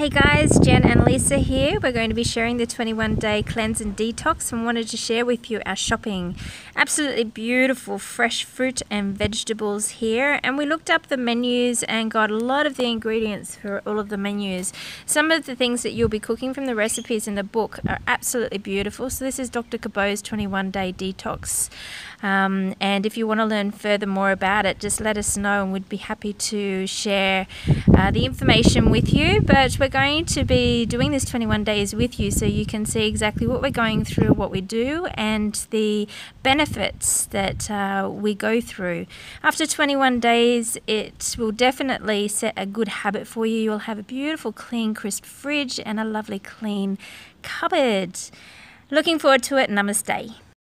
Hey guys, Jen and Leisa here. We're going to be sharing the 21 day cleanse and detox and wanted to share with you our shopping. Absolutely beautiful fresh fruit and vegetables here. And we looked up the menus and got a lot of the ingredients for all of the menus. Some of the things that you'll be cooking from the recipes in the book are absolutely beautiful. So this is Dr. Cabot's 21 day detox. Um, and if you want to learn further more about it, just let us know and we'd be happy to share uh, the information with you. But we're going to be doing this 21 days with you so you can see exactly what we're going through, what we do, and the benefits that uh, we go through. After 21 days, it will definitely set a good habit for you. You'll have a beautiful, clean, crisp fridge and a lovely, clean cupboard. Looking forward to it. Namaste.